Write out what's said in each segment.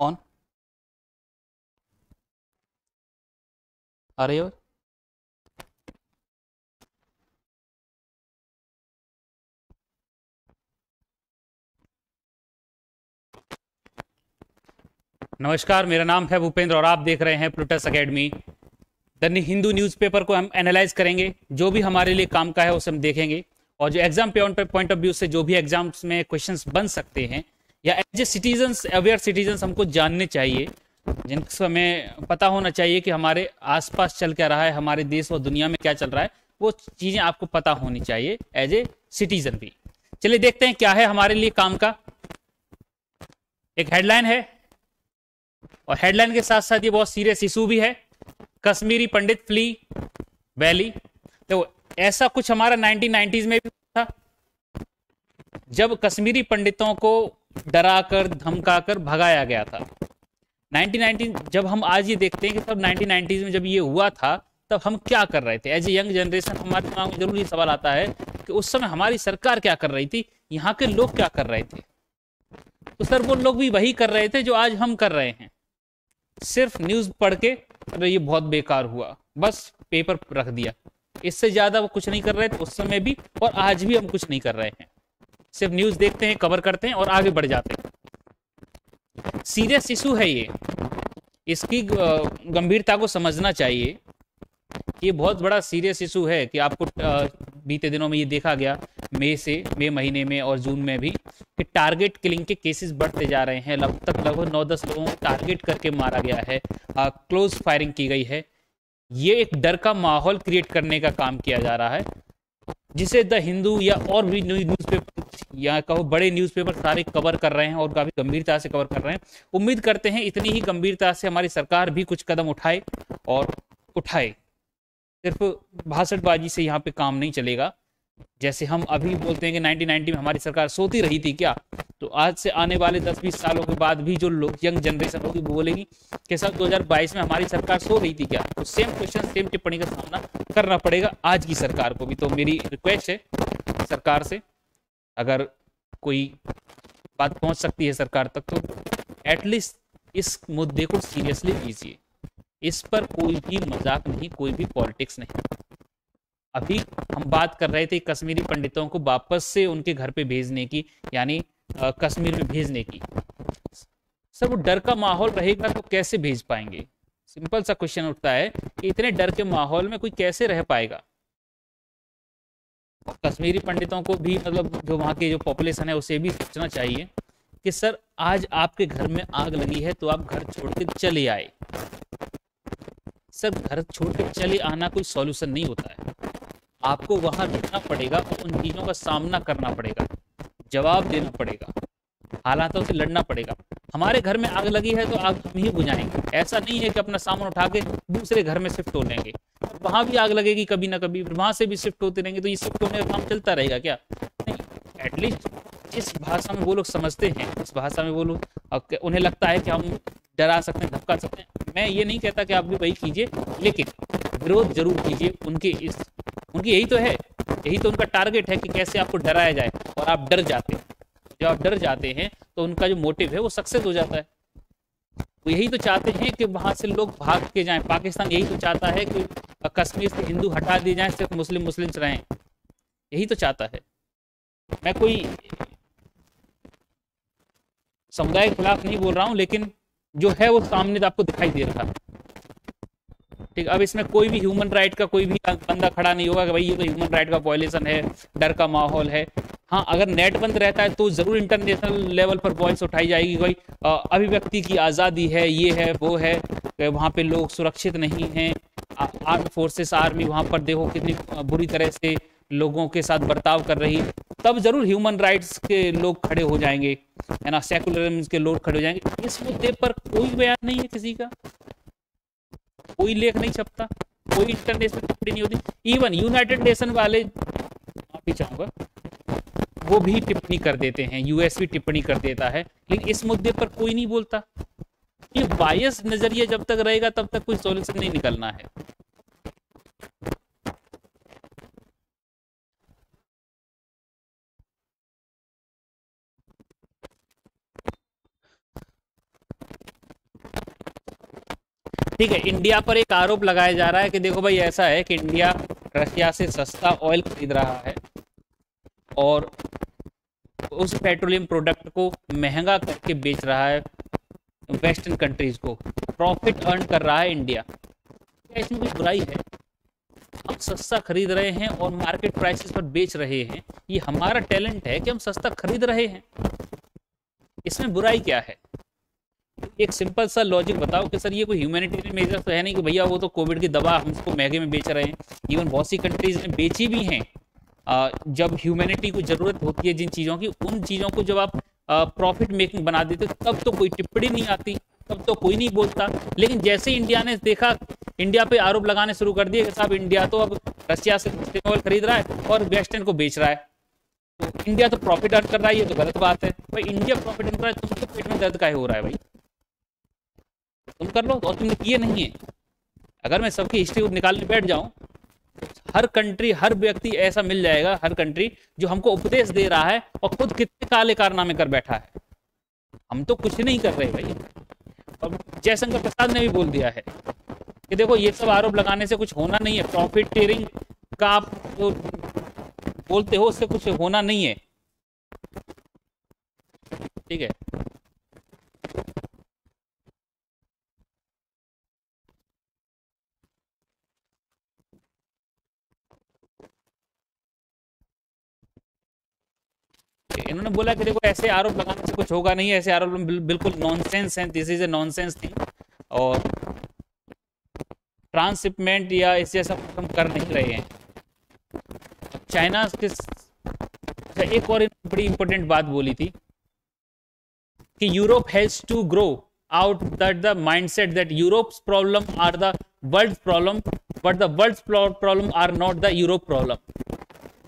On आ रही नमस्कार, मेरा नाम है भूपेंद्र और आप देख रहे हैं Plutus academy. The Hindu newspaper को हम एनालाइज करेंगे। जो भी हमारे लिए काम का है, उसे हम देखेंगे। और जो एग्ज़ाम पे पॉइंट ऑफ़ व्यू से जो भी एग्ज़ाम्स में क्वेश्चंस बन सकते हैं या as a citizen aware citizen हमको जानने चाहिए जिनको हमें पता होना चाहिए कि हमारे आसपास चल क्या रहा है, हमारे देश और दुनिया में क्या चल रहा है, वो चीज़ें आपको पता होनी चाहिए एज ए सिटीजन भी। चलिए देखते हैं क्या है हमारे लिए काम का। एक हेडलाइन है, और हेडलाइन के साथ साथ ये बहुत सीरियस इशू भी है, कश्मीरी पंडित फ्ली वैली। तो ऐसा कुछ हमारा 1990s में भी था, जब कश्मीरी पंडितों को डराकर, धमकाकर भगाया गया था। 1990 जब हम आज ये देखते हैं कि तब 1990s में जब ये हुआ था, तब हम क्या कर रहे थे? एज ए यंग जनरेशन हमारे दिमाग में ज़रूर ये सवाल आता है कि उस समय हमारी सरकार क्या कर रही थी? यहाँ के लोग क्या कर रहे थे? तो सर, वो लोग भी वही कर रहे थे जो आज हम कर रहे हैं। सिर्फ़ न्यूज़ पढ़ के, अरे ये बहुत बेकार हुआ। बस पेपर रख दिया। इससे ज़्यादा वो कुछ नहीं कर रहे थे, उस समय भी, और आज भी हम कुछ नहीं कर रहे हैं। सिर्फ़ न्यूज़ देखते हैं, कवर करते हैं और आगे बढ़ जाते हैं। सीरियस इशू है ये। इसकी गंभीरता को समझना चाहिए ये बहुत बड़ा सीरियस इशू है कि आपको बीते दिनों में ये देखा गया, मई से, मई महीने में और जून में भी, कि टारगेट किलिंग के केसेस बढ़ते जा रहे हैं। अब तक लगभग नौ दस लोगों को टारगेट करके मारा गया है क्लोज फायरिंग की गई है। ये एक डर का माहौल क्रिएट करने का काम किया जा रहा है, जिसे द हिंदू या और भी न्यूज़पेपर या कहो, बड़े न्यूज़पेपर सारे कवर कर रहे हैं और काफ़ी गंभीरता से कवर कर रहे हैं। उम्मीद करते हैं इतनी ही गंभीरता से हमारी सरकार भी कुछ कदम उठाए और उठाए। सिर्फ़ भाषणबाजी से यहाँ पे काम नहीं चलेगा। जैसे हम अभी बोलते हैं कि 1990 में हमारी सरकार सोती रही थी क्या? तो आज से आने वाले 10-20 सालों के बाद भी जो लोग, यंग जनरेशन होगी, वो बोलेगी कि सर 2022 में हमारी सरकार सो रही थी क्या? तो सेम क्वेश्चन सेम टिप्पणी का सामना करना पड़ेगा आज की सरकार को भी। तो मेरी रिक्वेस्ट है सरकार से अगर कोई बात पहुँच सकती है सरकार तक तो एटलीस्ट इस मुद्दे को सीरियसली लीजिए इस पर कोई भी मज़ाक नहीं, कोई भी पॉलिटिक्स नहीं। अभी हम बात कर रहे थे कश्मीरी पंडितों को वापस से उनके घर पे भेजने की, यानी कश्मीर में भेजने की। सर, वो डर का माहौल रहेगा तो कैसे भेज पाएँगे? सिंपल सा क्वेश्चन उठता है कि इतने डर के माहौल में कोई कैसे रह पाएगा? कश्मीरी पंडितों को भी मतलब जो वहाँ के जो पॉपुलेशन है, उसे भी सोचना चाहिए कि, सर, आज आपके घर में आग लगी है तो आप घर छोड़ के चले आए। सर, घर छोड़ के चले आना कोई सॉल्यूशन नहीं होता है। आपको वहाँ रुकना पड़ेगा और उन चीज़ों का सामना करना पड़ेगा, जवाब देना पड़ेगा, हालातों से लड़ना पड़ेगा। हमारे घर में आग लगी है तो आग हम ही बुझाएँगे। ऐसा नहीं है कि अपना सामान उठा के दूसरे घर में शिफ्ट हो लेंगे वहाँ भी आग लगेगी, कभी ना कभी, वहाँ से भी शिफ्ट होते रहेंगे तो ये शिफ्ट होने का काम चलता रहेगा क्या? नहीं एटलीस्ट जिस भाषा में वो लोग समझते हैं उस भाषा में वो लोग उन्हें लगता है कि हम डरा सकते हैं धपका सकते हैं। मैं ये नहीं कहता कि आप भी वही कीजिए, लेकिन विरोध ज़रूर कीजिए उनके इस, उनकी यही तो है, यही तो उनका टारगेट है कि कैसे आपको डराया जाए, और आप डर जाते हैं। जब आप डर जाते हैं तो उनका जो मोटिव है वो सक्सेस हो जाता है। वो यही तो चाहते हैं कि वहाँ से लोग भाग के जाएँ। पाकिस्तान यही तो चाहता है कि कश्मीर से हिंदू हटा दिए जाएँ, सिर्फ़ मुस्लिम मुस्लिम्स रहें। यही तो चाहता है। मैं कोई समुदाय के खिलाफ नहीं बोल रहा हूँ, लेकिन जो है वो सामने तो आपको दिखाई दे रहा है। ठीक, अब इसमें कोई भी ह्यूमन राइट का कोई भी बंदा खड़ा नहीं होगा कि भाई ये तो ह्यूमन राइट का वॉयलेशन है, डर का माहौल है। हाँ अगर नेट बंद रहता है तो ज़रूर इंटरनेशनल लेवल पर वॉइस उठाई जाएगी भाई अभिव्यक्ति की आज़ादी है, ये है, वो है वहाँ पे लोग सुरक्षित नहीं हैं। आर्म फोर्सेस आर्मी वहाँ पर देखो कितनी बुरी तरह से लोगों के साथ बर्ताव कर रही। तब ज़रूर ह्यूमन राइट्स के लोग खड़े हो जाएँगे, है ना? सेकुलरिज्म के लोग खड़े हो जाएँगे। इस मुद्दे पर कोई बयान नहीं है किसी का। कोई लेख नहीं छपता, कोई इंटरनेशनल टिप्पणी नहीं होती। इवन यूनाइटेड नेशन वाले, माफ़ी चाहूँगा, वो भी टिप्पणी कर देते हैं यूएस भी टिप्पणी कर देता है, लेकिन इस मुद्दे पर कोई नहीं बोलता। ये बायस नज़रिया जब तक रहेगा, तब तक कोई सोल्यूशन नहीं निकलना है। ठीक है इंडिया पर एक आरोप लगाया जा रहा है कि देखो भाई ऐसा है कि इंडिया रशिया से सस्ता ऑयल खरीद रहा है और उस पेट्रोलियम प्रोडक्ट को महँगा करके बेच रहा है वेस्टर्न कंट्रीज़ को। प्रॉफिट अर्न कर रहा है इंडिया क्या इसमें कुछ बुराई है? हम सस्ता खरीद रहे हैं और मार्केट प्राइसेस पर बेच रहे हैं। ये हमारा टैलेंट है कि हम सस्ता खरीद रहे हैं। इसमें बुराई क्या है? एक सिंपल सा लॉजिक बताओ कि सर, ये कोई ह्यूमैनिटेरियन मेजर तो है नहीं कि भैया वो तो कोविड की दवा हमको महँगे में बेच रहे हैं। इवन बहुत सी कंट्रीज़ ने बेची भी हैं। जब ह्यूमैनिटी को ज़रूरत होती है जिन चीज़ों की, उन चीज़ों को जब आप प्रॉफिट मेकिंग बना देते तब तो कोई टिप्पणी नहीं आती, तब तो कोई नहीं बोलता। लेकिन जैसे इंडिया ने देखा इंडिया पे आरोप लगाने शुरू कर दिए कि साहब इंडिया तो अब रशिया से ऑयल खरीद रहा है और वेस्टर्न को बेच रहा है। तो इंडिया तो प्रॉफिट अर्न कर रहा है, ये तो गलत बात है। भाई इंडिया प्रॉफिट अर्न कर रहा है तुमको पेट में दर्द का हो रहा है भाई। तुम कर लो और तुमने किए नहीं है। अगर मैं सबकी हिस्ट्री निकालने बैठ जाऊँ हर कंट्री हर व्यक्ति ऐसा मिल जाएगा, हर कंट्री जो हमको उपदेश दे रहा है और खुद कितने काले कारनामे कर बैठा है। हम तो कुछ नहीं कर रहे भाई। और जयशंकर प्रसाद ने भी बोल दिया है कि देखो, ये सब आरोप लगाने से कुछ होना नहीं है। प्रॉफिट टेयरिंग का आप जो बोलते हो, उससे कुछ होना नहीं है। ठीक है? इन्होंने बोला कि देखो ऐसे आरोप लगाने से कुछ होगा नहीं ऐसे आरोप बिल्कुल नॉनसेंस हैं this is a nonsense thing और ट्रांसशिपमेंट या इस जैसा कुछ हम कर नहीं रहे हैं। चाइना के अच्छा, एक और बड़ी इंपॉर्टेंट बात बोली थी कि Europe has to grow out that the mindset that Europe's problem are the world problem but the world problem are not the Europe problem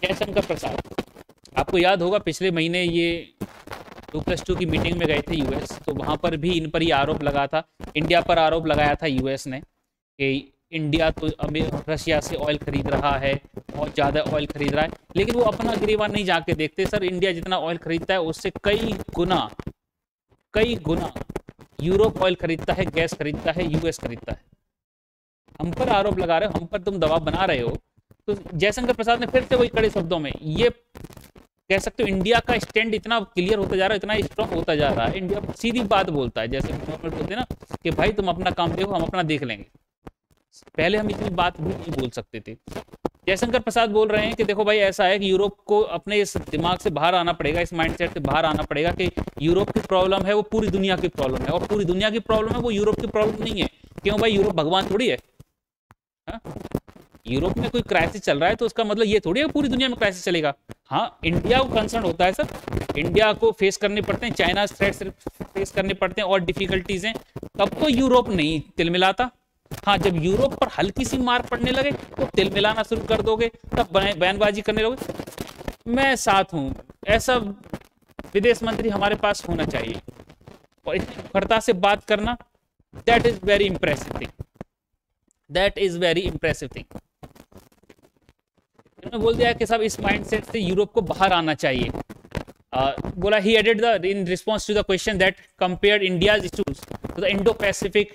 Jaishankar Prasad आपको याद होगा, पिछले महीने ये टू प्लस टू की मीटिंग में गए थे यूएस तो वहाँ पर भी इन पर ही आरोप लगा था। इंडिया पर आरोप लगाया था यूएस ने कि इंडिया तो रशिया से ऑयल खरीद रहा है, बहुत ज़्यादा ऑयल खरीद रहा है, लेकिन वो अपना गिरेवान नहीं जाके देखते। सर इंडिया जितना ऑयल खरीदता है, उससे कई गुना कई गुना यूरोप ऑयल खरीदता है गैस खरीदता है यूएस खरीदता है। हम पर आरोप लगा रहे हो, हम पर तुम दबाव बना रहे हो। तो जयशंकर प्रसाद ने फिर से वही कड़े शब्दों में ये कह सकते हो इंडिया का स्टैंड इतना क्लियर होता जा रहा है, इतना स्ट्रॉन्ग होता जा रहा है। इंडिया सीधी बात बोलता है, जैसे बोलते ना कि भाई तुम अपना काम देखो, हम अपना देख लेंगे। पहले हम इतनी बात भी नहीं बोल सकते थे। जयशंकर प्रसाद बोल रहे हैं कि देखो भाई, ऐसा है कि यूरोप को अपने इस दिमाग से बाहर आना पड़ेगा, इस माइंडसेट से बाहर आना पड़ेगा कि यूरोप की प्रॉब्लम है, वो पूरी दुनिया की प्रॉब्लम है। और पूरी दुनिया की प्रॉब्लम है, वो यूरोप की प्रॉब्लम नहीं है। क्यों भाई यूरोप भगवान थोड़ी है। हा? यूरोप में कोई क्राइसिस चल रहा है तो उसका मतलब ये थोड़ी है पूरी दुनिया में क्राइसिस चलेगा। हाँ इंडिया को कंसर्न होता है सर इंडिया को फेस करने पड़ते हैं चाइना थ्रेट फेस करने पड़ते हैं और डिफिकल्टीज हैं। तब तो यूरोप नहीं तिल मिलाता हाँ जब यूरोप पर हल्की सी मार पड़ने लगे तो तिल मिलाना शुरू कर दोगे, तब बयानबाजी करने लोगे। मैं साथ हूँ, ऐसा विदेश मंत्री हमारे पास होना चाहिए। और इतनी खरता से बात करना that is very impressive thing that is very impressive thing उन्होंने बोल दिया कि साहब इस माइंड सेट से यूरोप को बाहर आना चाहिए। uh, बोला ही added the in response to the question that compared India the Indo Pacific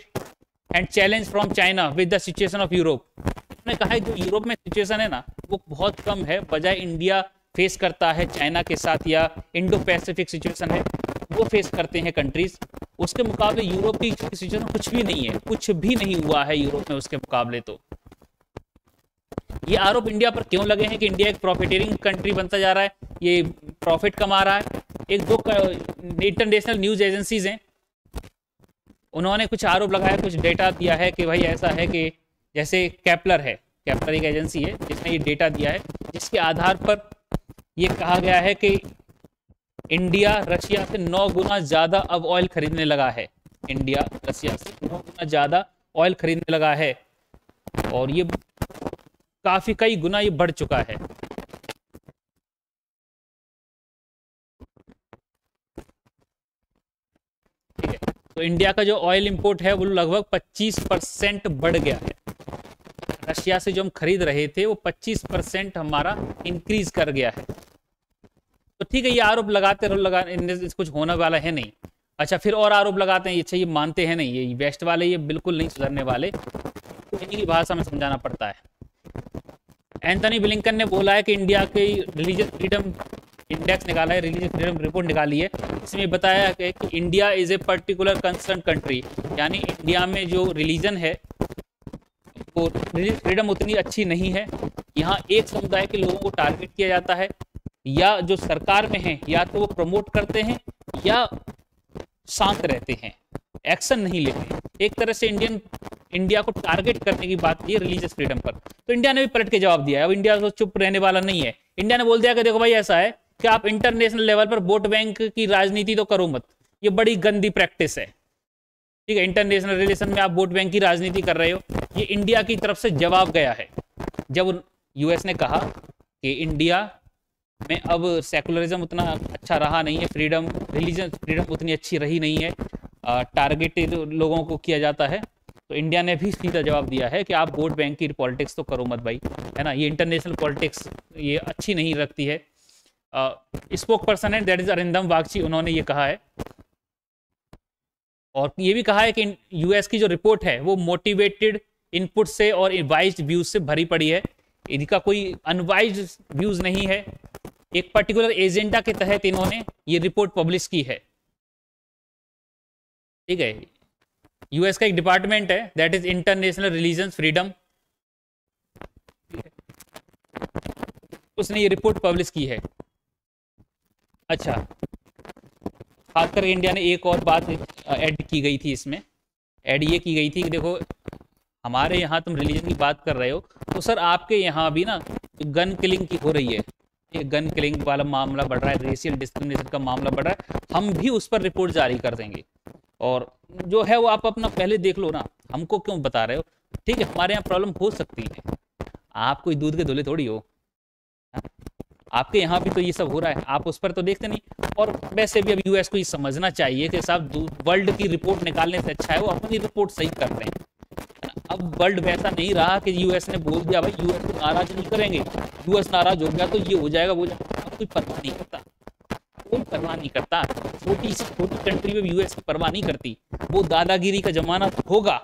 and challenge from China with the situation of Europe उन्होंने कहा है जो यूरोप में सिचुएशन है ना वो बहुत कम है बजाय इंडिया फेस करता है चाइना के साथ या इंडो पैसिफिक सिचुएशन है वो फेस करते हैं कंट्रीज़ उसके मुकाबले यूरोप की सिचुएशन कुछ भी नहीं है कुछ भी नहीं हुआ है यूरोप में उसके मुकाबले तो। ये आरोप इंडिया पर क्यों लगे हैं कि इंडिया एक प्रॉफिटेरिंग कंट्री बनता जा रहा है? ये प्रॉफिट कमा रहा है। एक दो इंटरनेशनल न्यूज़ एजेंसीज हैं। उन्होंने कुछ आरोप लगाया, कुछ डेटा दिया है कि भाई ऐसा है कि जैसे कैपलर है। कैपलर एक एजेंसी है, जिसने ये डेटा दिया है। जिसके आधार पर ये कहा गया है कि इंडिया रशिया से नौ गुना ज़्यादा अब ऑयल खरीदने लगा है। इंडिया रशिया से नौ गुना ज़्यादा ऑयल खरीदने लगा है। और ये काफ़ी कई गुना ये बढ़ चुका है। ठीक है तो इंडिया का जो ऑयल इंपोर्ट है वो लगभग 25 परसेंट बढ़ गया है। रशिया से जो हम खरीद रहे थे, वो 25 परसेंट हमारा इंक्रीज कर गया है। तो ठीक है, ये आरोप लगाते रहो, लगा कुछ होने वाला है नहीं। अच्छा फिर और आरोप लगाते हैं अच्छा ये मानते हैं नहीं, ये वेस्ट वाले, ये बिल्कुल नहीं सुधरने वाले। तो भाषा में समझाना पड़ता है। एंथनी ब्लिंकन ने बोला है कि इंडिया के रिलीजियस फ्रीडम इंडेक्स निकाला है रिलीजियस फ्रीडम रिपोर्ट निकाली है। इसमें बताया है कि India is a particular concern country यानी इंडिया में जो रिलीजन है, वो रिलीजियस फ्रीडम उतनी अच्छी नहीं है। यहाँ एक समुदाय के लोगों को टारगेट किया जाता है। या जो सरकार में है, या तो वो प्रमोट करते हैं, या शांत रहते हैं। एक्शन नहीं लेते एक तरह से इंडियन, इंडिया को टारगेट करने की बात की रिलीजियस फ्रीडम पर। तो इंडिया ने भी पलट के जवाब दिया है। अब इंडिया तो चुप रहने वाला नहीं है। इंडिया ने बोल दिया कि देखो भाई ऐसा है कि आप इंटरनेशनल लेवल पर वोट बैंक की राजनीति तो करो मत। ये बड़ी गंदी प्रैक्टिस है। ठीक है इंटरनेशनल रिलेशन में आप वोट बैंक की राजनीति कर रहे हो। ये इंडिया की तरफ़ से जवाब गया है। जब यूएस ने कहा कि इंडिया में अब सेकुलरिज्म उतना अच्छा रहा नहीं है फ्रीडम रिलीजन फ्रीडम उतनी अच्छी रही नहीं है टारगेटेड लोगों को किया जाता है। तो इंडिया ने भी सीधा जवाब दिया है कि आप वोट बैंक की पॉलिटिक्स तो करो मत भाई, है ना? ये इंटरनेशनल पॉलिटिक्स ये अच्छी नहीं रखती है। स्पोक पर्सन है दैट इज़ अरिंदम वागची उन्होंने ये कहा है। और ये भी कहा है कि यूएस की जो रिपोर्ट है, वो मोटिवेटेड इनपुट से और वाइज व्यूज़ से भरी पड़ी है। इनका कोई अनवाइज व्यूज़ नहीं है। एक पर्टिकुलर एजेंडा के तहत इन्होंने ये रिपोर्ट पब्लिश की है। ठीक है? यूएस का एक डिपार्टमेंट है that is international religion freedom उसने ये रिपोर्ट पब्लिश की है। अच्छा खासकर इंडिया ने एक और बात ऐड की गई थी इसमें। ऐड ये की गई थी कि देखो, हमारे यहाँ तुम रिलीजन की बात कर रहे हो तो सर आपके यहाँ भी ना गन किलिंग की हो रही है। ये गन किलिंग वाला मामला बढ़ रहा है रेशियल डिस्क्रिमिनेशन का मामला बढ़ रहा है। हम भी उस पर रिपोर्ट जारी कर देंगे। और जो है वो आप अपना पहले देख लो ना, हमको क्यों बता रहे हो? ठीक है, हमारे यहाँ प्रॉब्लम हो सकती है। आप कोई दूध के धोले थोड़ी हो। आपके यहाँ भी तो ये सब हो रहा है, आप उस पर तो देखते नहीं। और वैसे भी अब यूएस को ये समझना चाहिए कि साहब वर्ल्ड की रिपोर्ट निकालने से अच्छा है, वो अपनी रिपोर्ट सही कर रहे हैं। अब वर्ल्ड वैसा नहीं रहा कि यूएस ने बोल दिया, भाई यूएस को नाराज़ नहीं करेंगे। यूएस नाराज़ हो गया तो ये हो जाएगा, वो जाएगा। कोई परवाह नहीं करता कोई परवाह नहीं करता। छोटी छोटी कंट्री में यूएस की परवाह नहीं करती। वो दादागिरी का जमाना होगा,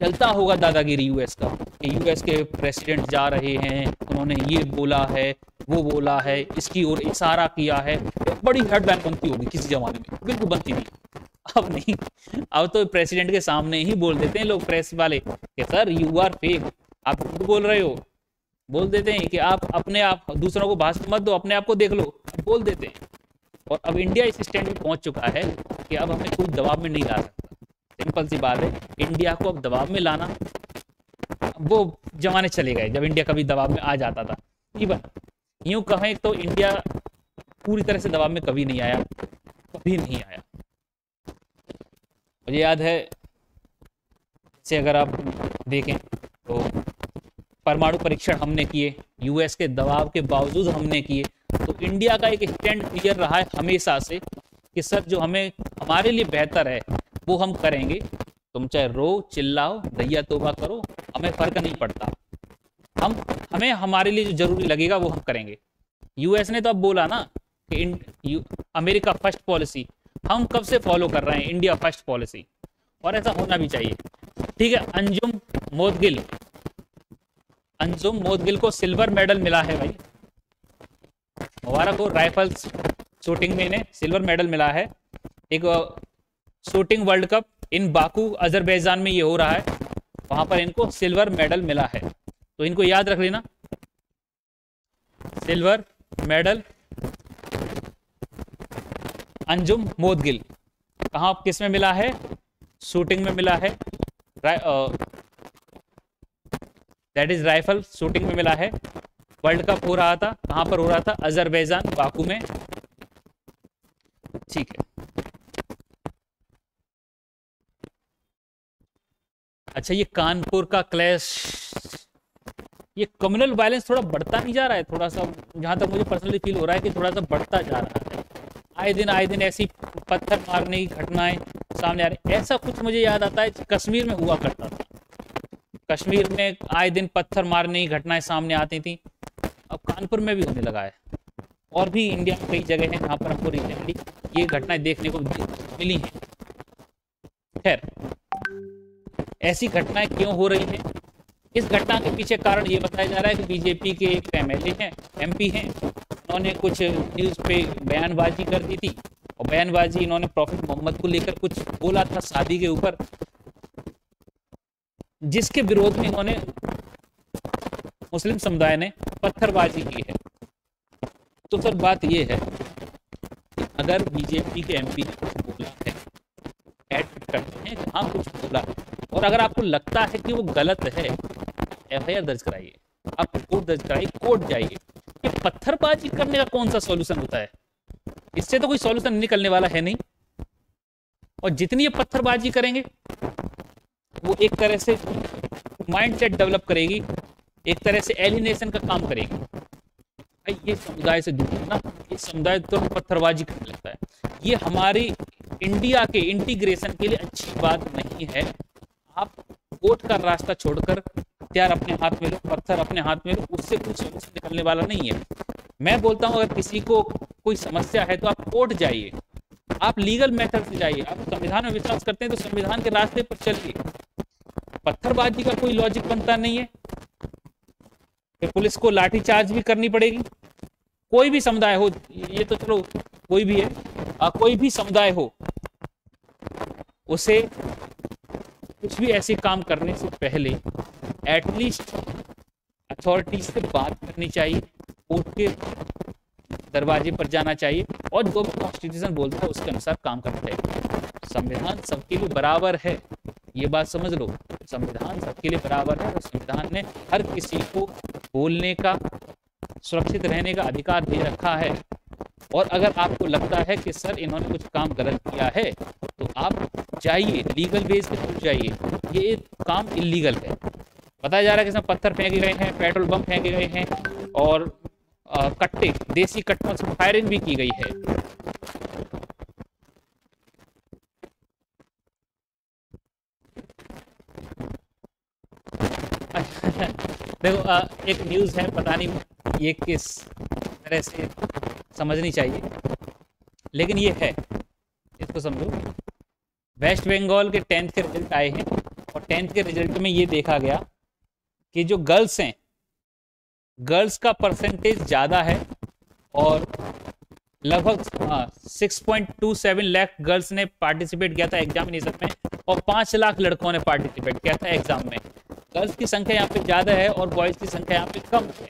चलता होगा दादागिरी यूएस का। कि यूएस के प्रेसिडेंट जा रहे हैं, उन्होंने ये बोला है, वो बोला है, इसकी ओर इशारा किया है। तो बड़ी हेडलाइन बनती होगी किसी जमाने में, बिल्कुल बनती थी अब नहीं, अब तो प्रेसिडेंट के सामने ही बोल देते हैं लोग प्रेस वाले कि, सर यू आर फेक आप खुद बोल रहे हो। बोल देते हैं कि आप अपने आप, दूसरों को भाषण मत दो, अपने आप को देख लो। बोल देते हैं। और अब इंडिया इस स्टैंड में पहुँच चुका है कि अब हमें कोई दबाव में नहीं ला सकता। सिंपल सी बात है इंडिया को अब दबाव में लाना, वो जमाने चले गए जब इंडिया कभी दबाव में आ जाता था। इवन यूँ कहें तो इंडिया पूरी तरह से दबाव में कभी नहीं आया, कभी नहीं आया। मुझे याद है, से अगर आप देखें तो परमाणु परीक्षण हमने किए यूएस के दबाव के बावजूद हमने किए तो इंडिया का एक स्टैंड क्लियर रहा है हमेशा से कि सर, जो हमें, हमारे लिए बेहतर है, वो हम करेंगे। तुम चाहे रो, चिल्लाओ दैया तोबा करो, हमें फ़र्क नहीं पड़ता। हम, हमें हमारे लिए जो ज़रूरी लगेगा, वो हम करेंगे। यूएस ने तो अब बोला ना कि अमेरिका फ़र्स्ट पॉलिसी। हम कब से फॉलो कर रहे हैं इंडिया फ़र्स्ट पॉलिसी? और ऐसा होना भी चाहिए। ठीक है, अंजुम मोदगिल। अंजुम मोदगिल को सिल्वर मेडल मिला है भाई। मुबारक हो, राइफल्स शूटिंग में इन्हें सिल्वर मेडल मिला है। एक shooting world cup in Baku, Azerbaijan में ये हो रहा है। वहाँ पर इनको सिल्वर मेडल मिला है। तो इनको याद रख लेना। Silver medal, Anjum Moudgil. कहा, किसमें मिला है? शूटिंग में मिला है। दैट इज़ राइफल शूटिंग में मिला है। वर्ल्ड कप हो रहा था, कहाँ पर हो रहा था? अजरबैजान, बाकू में। ठीक है। अच्छा ये कानपुर का क्लैश, ये कम्युनल वायलेंस थोड़ा बढ़ता नहीं जा रहा है? थोड़ा सा, जहाँ तक मुझे पर्सनली फील हो रहा है कि थोड़ा सा बढ़ता जा रहा है। आए दिन आए दिन ऐसी पत्थर मारने की घटनाएँ सामने आ रही ऐसा कुछ मुझे याद आता है, कश्मीर में हुआ करता था। कश्मीर में आए दिन पत्थर मारने की घटनाएँ सामने आती थी। अब कानपुर में भी होने लगा है। और भी इंडिया में कई जगह हैं, जहाँ पर हमको रिसेंटली ये घटनाएँ देखने को मिली हैं। खैर, ऐसी घटनाएँ क्यों हो रही हैं? इस घटना के पीछे कारण ये बताया जा रहा है कि बीजेपी के एक एमएलए हैं एमपी हैं। उन्होंने कुछ न्यूज़ पे बयानबाजी कर दी थी। और बयानबाजी इन्होंने प्रॉफिट मोहम्मद को लेकर कुछ बोला था शादी के ऊपर, जिसके विरोध में इन्होंने मुस्लिम समुदाय ने पत्थरबाजी की है। तो सर, बात यह है कि अगर बीजेपी के एमपी ने कुछ बोला है एड करते हैं जहाँ कुछ बोला और अगर आपको लगता है कि वो गलत है एफआईआर दर्ज कराइए। आप कोर्ट दर्ज कराइए, कोर्ट जाइए। ये पत्थरबाजी करने का कौन सा सॉल्यूशन होता है? इससे तो कोई सॉल्यूशन निकलने वाला है नहीं। और जितनी ये पत्थरबाजी करेंगे, वो एक तरह से माइंड सेट डेवलप करेगी। एक तरह से एलिनेशन का काम करेगी। भाई, ये समुदाय से दूर ना, ये समुदाय तो पत्थरबाजी करने लगता है। ये हमारी इंडिया के इंटीग्रेशन के लिए अच्छी बात नहीं है। आप कोर्ट का रास्ता छोड़कर हथियार अपने हाथ में लो, पत्थर अपने हाथ में लो, उससे कुछ निकलने वाला नहीं है। मैं बोलता हूँ, अगर किसी को कोई समस्या है तो आप कोर्ट जाइए। आप लीगल मेथड से जाइए। आप संविधान में विश्वास करते हैं तो संविधान के रास्ते पर चलिए। पत्थरबाजी का कोई लॉजिक बनता नहीं है। पुलिस को लाठीचार्ज भी करनी पड़ेगी। कोई भी समुदाय हो ये तो चलो कोई भी है आ, कोई भी समुदाय हो उसे कुछ भी ऐसे काम करने से पहले एटलीस्ट अथॉरिटी से बात करनी चाहिए कोर्ट के दरवाजे पर जाना चाहिए और जो भी कॉन्स्टिट्यूशन बोलता है उसके अनुसार काम करना चाहिए। संविधान सबके लिए बराबर है। ये बात समझ लो। संविधान सबके लिए बराबर है और संविधान ने हर किसी को बोलने का सुरक्षित रहने का अधिकार दे रखा है। और अगर आपको लगता है कि सर इन्होंने कुछ काम गलत किया है तो आप जाइए लीगल बेस पे थ्रू जाइए। ये काम इलीगल है। बताया जा रहा है कि इसमें पत्थर फेंके गए हैं पेट्रोल बम फेंके गए हैं और आ, कट्टे देसी कट्टों से फायरिंग भी की गई है। देखो आ, एक न्यूज़ है पता नहीं ये किस तरह से समझनी चाहिए लेकिन ये है इसको समझो। वेस्ट बंगाल के टेंथ के रिज़ल्ट आए हैं और टेंथ के रिज़ल्ट में ये देखा गया कि जो गर्ल्स हैं गर्ल्स का परसेंटेज ज़्यादा है और लगभग six point two seven lakh girls ने पार्टिसिपेट किया था एग्जामिनेशन में और पाँच लाख लड़कों ने पार्टिसिपेट किया था एग्ज़ाम में। गर्ल्स की संख्या यहाँ पे ज़्यादा है और बॉयज़ की संख्या यहाँ पे कम है।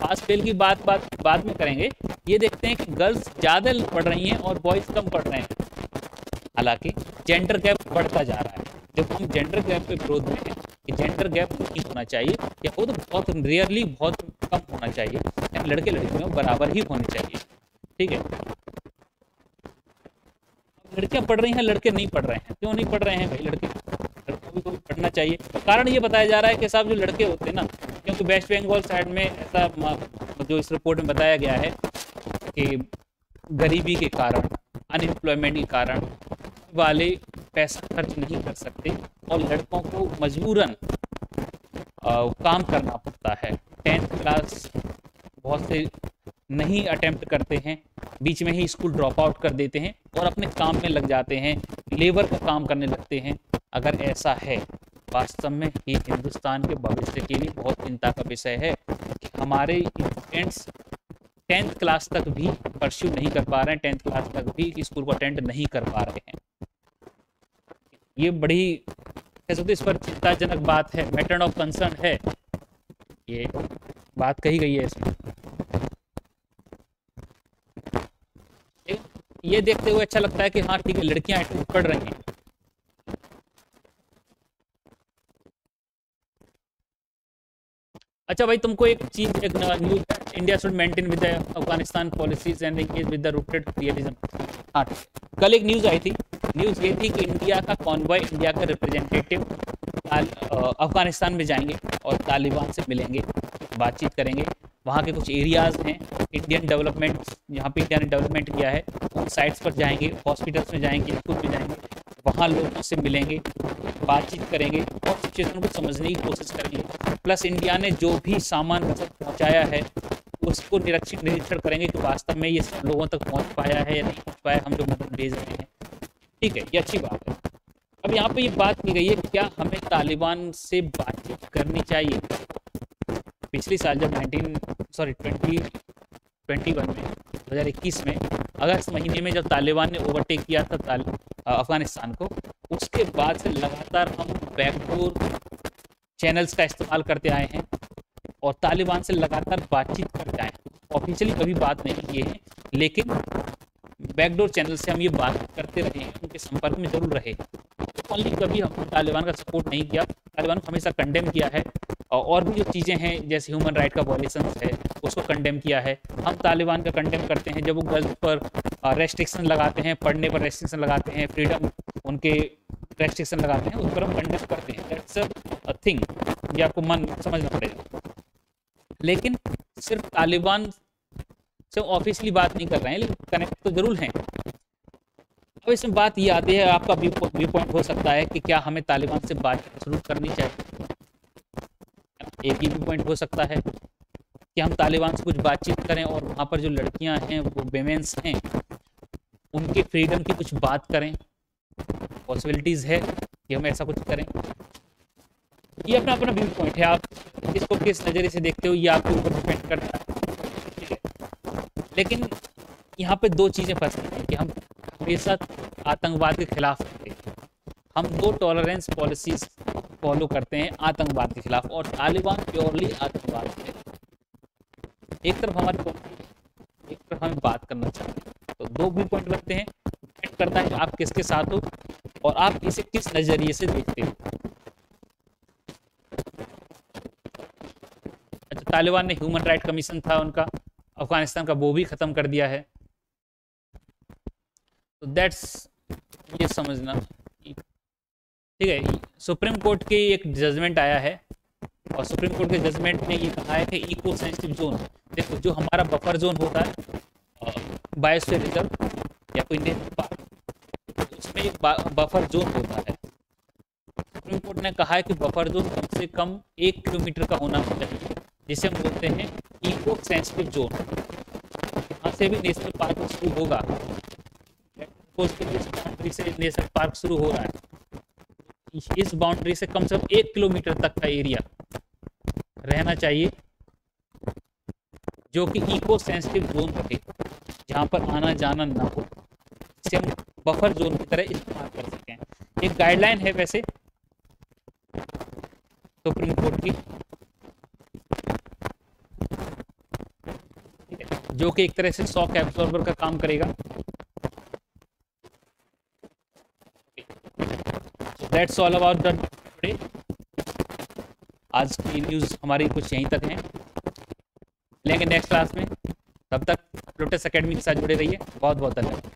पास फेल की बात बात, बाद में करेंगे। ये देखते हैं कि गर्ल्स ज़्यादा पढ़ रही हैं और बॉयज़ कम पढ़ रहे हैं। हालाँकि जेंडर गैप बढ़ता जा रहा है। जब हम जेंडर गैप के विरोध में हैं कि जेंडर गैप नहीं होना चाहिए, या वो तो बहुत रेयरली बहुत कम होना चाहिए लड़के लड़कियों बराबर ही होने चाहिए। ठीक है? लड़कियाँ पढ़ रही हैं, लड़के नहीं पढ़ रहे हैं। क्यों नहीं पढ़ रहे हैं भाई लड़के? लड़कों को भी पढ़ना चाहिए। कारण ये बताया जा रहा है कि साहब जो लड़के होते हैं ना, क्योंकि वेस्ट बंगाल साइड में ऐसा जो इस रिपोर्ट में बताया गया है कि गरीबी के कारण अनएम्प्लॉयमेंट के कारण वाले पैसा खर्च नहीं कर सकते और लड़कों को मजबूरन काम करना पड़ता है। टेंथ क्लास बहुत से नहीं अटेम्प्ट करते हैं, बीच में ही स्कूल ड्रॉप आउट कर देते हैं और अपने काम में लग जाते हैं लेबर का काम करने लगते हैं। अगर ऐसा है, वास्तव में ये हिंदुस्तान के भविष्य के लिए बहुत चिंता का विषय है कि हमारे स्टूडेंट्स टेंथ क्लास तक भी परस्यू नहीं कर पा रहे हैं टेंथ क्लास तक भी स्कूल को अटेंड नहीं कर पा रहे हैं। ये बड़ी कह सकते इस पर चिंताजनक बात है मैटर ऑफ़ कंसर्न है। ये बात कही गई है इसमें। ये देखते हुए अच्छा लगता है कि हाँ ठीक है लड़कियाँ पढ़ रही हैं। अच्छा भाई, तुमको एक चीज़ एक news India should maintain with Afghanistan policies and with the rooted realism हाँ कल एक न्यूज़ आई थी। न्यूज़ ये थी कि इंडिया का कॉन्वॉय इंडिया का रिप्रेजेंटेटिव अफ़गानिस्तान में जाएँगे और तालिबान से मिलेंगे, बातचीत करेंगे। वहाँ के कुछ एरियाज़ हैं इंडियन डेवलपमेंट यहाँ पे इंडिया ने डेवलपमेंट किया है उन साइट्स पर जाएँगे हॉस्पिटल्स में जाएँगे स्कूल में जाएँगे, वहाँ लोगों से मिलेंगे, बातचीत करेंगे और सिचुएशन को समझने की कोशिश करेंगे। प्लस इंडिया ने जो भी सामान मतलब पहुँचाया है, उसको निरीक्षण निरीक्षण करेंगे कि वास्तव में ये लोगों तक पहुँच पाया है या नहीं पहुँच पाया, हम जो मदद भेज रहे हैं। ठीक है, ये अच्छी बात है। अब यहाँ पे ये बात की गई है क्या हमें तालिबान से बातचीत करनी चाहिए। पिछले साल जब 19 सॉरी 20 21 में 2021 में, अगस्त महीने में जब तालिबान ने ओवरटेक किया था अफ़गानिस्तान को, उसके बाद से लगातार हम बैकडोर चैनल्स का इस्तेमाल करते आए हैं और तालिबान से लगातार बातचीत करते आए हैं। ऑफिशियली कभी बात नहीं किए हैं, लेकिन बैकडोर चैनल से हम ये बात करते रहे हैं, उनके संपर्क में ज़रूर रहे ओनली कभी हम तालिबान का सपोर्ट नहीं किया। तालिबान को हमेशा कंडेम किया है। और भी जो चीज़ें हैं, जैसे ह्यूमन राइट का वॉलेशन है उसको कंडेम किया है। हम तालिबान का कंडेम करते हैं, जब वो गर्ल्स पर रेस्ट्रिक्शन लगाते हैं, पढ़ने पर रेस्ट्रिक्शन लगाते हैं फ्रीडम उनके रेस्ट्रिक्शन लगाते हैं, उस पर हम कंडेम करते हैं। दैट्स अ थिंग ये आपको मन, समझना पड़ेगा। लेकिन सिर्फ़ तालिबान से ऑफिशियली बात नहीं कर रहे हैं, लेकिन कनेक्ट तो ज़रूर हैं। अब इसमें बात ये आती है, आपका व्यू पॉइंट हो सकता है कि क्या हमें तालिबान से बातचीत शुरू करनी चाहिए। एक ही व्यू पॉइंट हो सकता है। कि हम तालिबान से कुछ बातचीत करें और वहाँ पर जो लड़कियाँ हैं, वो वेमेंस हैं, उनके फ्रीडम की कुछ बात करें। पॉसिबिलिटीज़ है कि हम ऐसा कुछ करें। ये अपना अपना व्यू पॉइंट है। आप इसको किस नज़रिए से देखते हो, ये आपके ऊपर डिपेंड करता है। ठीक है? लेकिन यहाँ पे दो चीज़ें फंसती हैं कि हम हमेशा आतंकवाद के खिलाफ रहते हैं। हम दो टॉलरेंस पॉलिसीज़ फॉलो करते हैं आतंकवाद के खिलाफ और तालिबान प्योरली आतंकवाद एक तरफ़ हमारी हमारे एक तरफ़ हमें बात करना चाहिए। तो दो भी पॉइंट रखते हैं। डिपेंड करता है आप किसके साथ हो और आप इसे किस नज़रिए से देखते हो। अच्छा तालिबान ने ह्यूमन राइट कमीशन था उनका। अफ़गानिस्तान का वो भी ख़त्म कर दिया है। तो दैट्स ये समझना। ठीक है सुप्रीम कोर्ट की एक जजमेंट आया है और सुप्रीम कोर्ट के जजमेंट ने ये कहा है कि इको सेंसिटिव जोन देखो, जो हमारा बफर जोन होता है बायोस्फीयर रिज़र्व या कोई नेशनल पार्क उसमें एक बफर जोन होता है। सुप्रीम कोर्ट ने कहा है कि बफर जोन कम से कम एक किलोमीटर का होना चाहिए, जिसे हम बोलते हैं इको सेंसिटिव जोन यहाँ से भी नेशनल पार्क शुरू होगा। बाउंड्री से नेशनल पार्क शुरू हो रहा है। इस बाउंड्री से कम से कम एक किलोमीटर तक का एरिया रहना चाहिए। जो कि इको सेंसिटिव जोन रहे जहाँ पर आना जाना ना हो। इसे हम बफर जोन की तरह इस्तेमाल कर सकते हैं। एक गाइडलाइन है वैसे सुप्रीम कोर्ट की। जो कि एक तरह से शॉक एब्जॉर्बर का काम करेगा। दैट्स ऑल अबाउट आज की न्यूज़ हमारी कुछ यहीं तक है। लेंगे नेक्स्ट क्लास में। तब तक लोटस अकेडमी के साथ जुड़े रहिए। बहुत बहुत धन्यवाद।